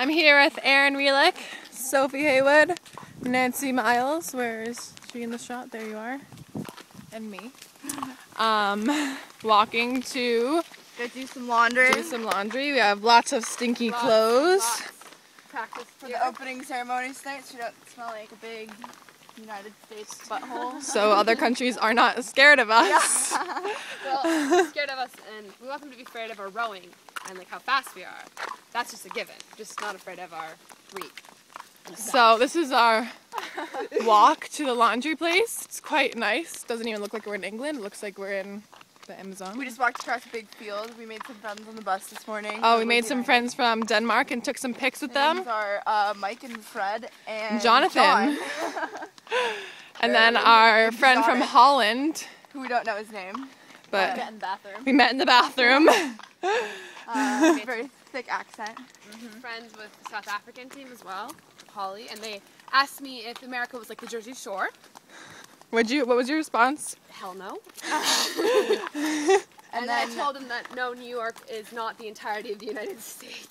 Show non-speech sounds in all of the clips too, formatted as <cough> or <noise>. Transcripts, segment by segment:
I'm here with Erin Reelick, Sophie Heywood, Nancy Miles. Where is she in the shot? There you are. And me. Um, walking to Go do some laundry. do some laundry. We have lots of stinky clothes. Practice for the opening ceremony tonight so you don't smell like a big United States butthole. <laughs> So other countries are not scared of us. Yeah. <laughs> Well, they're scared of us, and we want them to be afraid of our rowing and like how fast we are. That's just a given. Just not afraid of our reek. So this is our walk to the laundry place. It's quite nice. Doesn't even look like we're in England. It looks like we're in the Amazon. We just walked across a big field. We made some friends on the bus this morning. Oh, It we made some nice. friends from Denmark and took some pics with them. names are uh, Mike and Fred and Jonathan. John, <laughs> And then our friend from Holland, who we don't know his name. But Get in the bathroom. we met in the bathroom. <laughs> Uh, <laughs> very thick accent. Friends with the South African team as well, Holly, and they asked me if America was like the Jersey Shore. Would you? What was your response? Hell no. <laughs> And, And, then I told them that no, New York is not the entirety of the United States.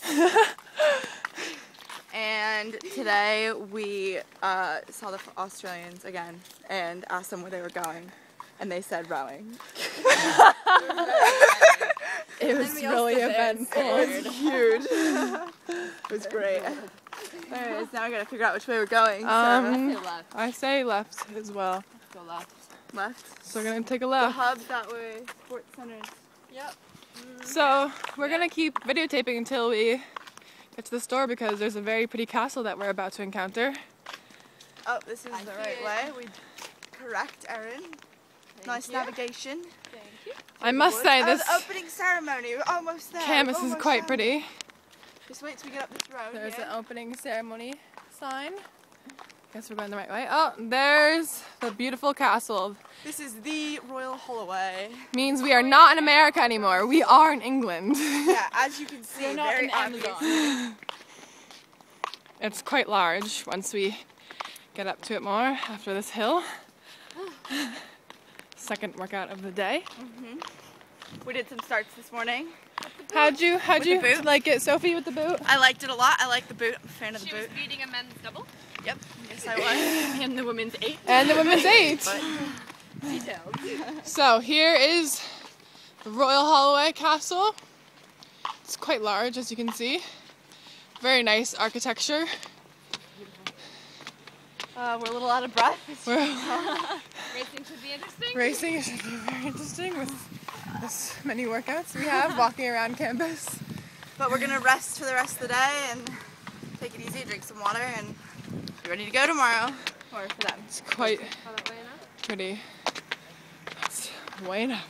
And today we uh, saw the Australians again and asked them where they were going. And they said rowing. <laughs> It was really stood there eventful. It was huge. it was great. Anyways, now we gotta figure out which way we're going. So Um, Say. I say left as well. Go left. left. So we're gonna take a left. The hub that way. Sports center. Yep. So we're gonna keep videotaping until we get to the store because there's a very pretty castle that we're about to encounter. Oh, this is I the right it. way. We correct, Erin. Nice you. navigation. Thank you. I must say oh, this the opening ceremony. We're almost there. campus is quite there. pretty. Just wait till we get up this road. There's yeah. an opening ceremony sign. Guess we're going the right way. Oh, there's the beautiful castle. This is the Royal Holloway. Means we are not in America anymore. We are in England. Yeah, as you can see, we're not very obvious. It's quite large once we get up to it more after this hill. Oh. Second workout of the day. Mm-hmm. We did some starts this morning. How'd you how'd With you like it, Sophie, with the boot? I liked it a lot. I like the boot. I'm a fan of the She was boot. beating a men's double Yep. Yes, I was. <laughs> and the women's eight. And the women's <laughs> eight. Details. So here is the Royal Holloway Castle. It's quite large, as you can see. Very nice architecture. Uh, we're a little out of breath. <laughs> We're <laughs> Racing should be interesting. racing should be very interesting with this many workouts we have walking around campus. But we're gonna rest for the rest of the day and take it easy, drink some water, and be ready to go tomorrow. Or for them. It's quite How that way enough? pretty. That's way enough.